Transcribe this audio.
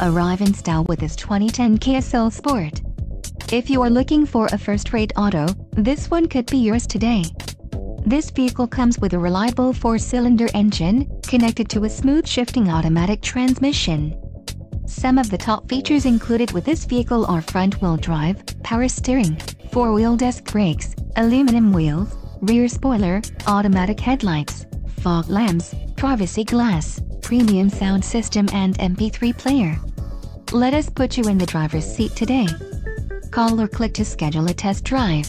Arrive in style with this 2010 Kia Soul Sport. If you are looking for a first-rate auto, this one could be yours today. This vehicle comes with a reliable four-cylinder engine, connected to a smooth shifting automatic transmission. Some of the top features included with this vehicle are front-wheel drive, power steering, four-wheel disc brakes, aluminum wheels, rear spoiler, automatic headlights, fog lamps, privacy glass, premium sound system and MP3 player. Let us put you in the driver's seat today. Call or click to schedule a test drive.